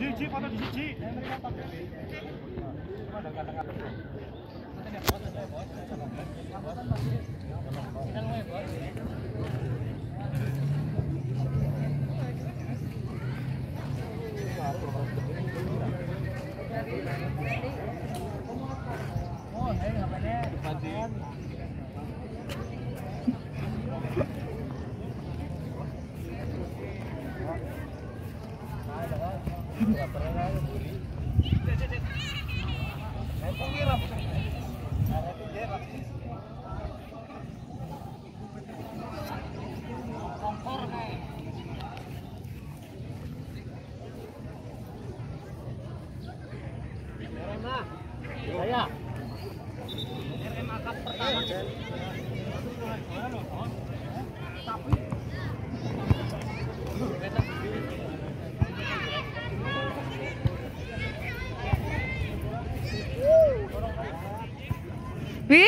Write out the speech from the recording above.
Cici, foto di Cici. Saya. Way